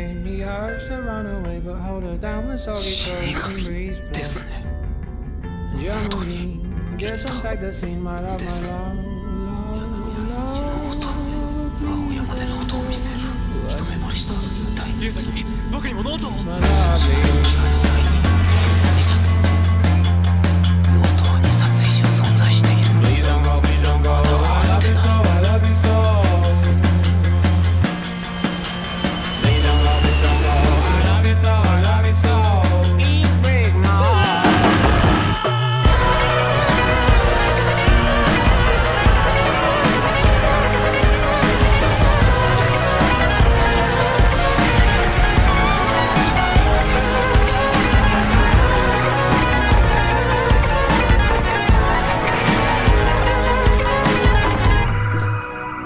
pain rehearsed to run away but hold her down when soggy curtain breeze blows Germany disinfect the scene my love my love 僕にもノートを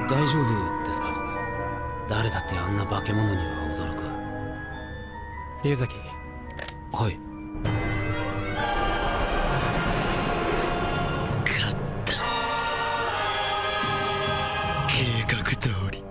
大丈夫ですか？誰だってあんな化け物には驚く。龍崎はい。勝った。計画通り。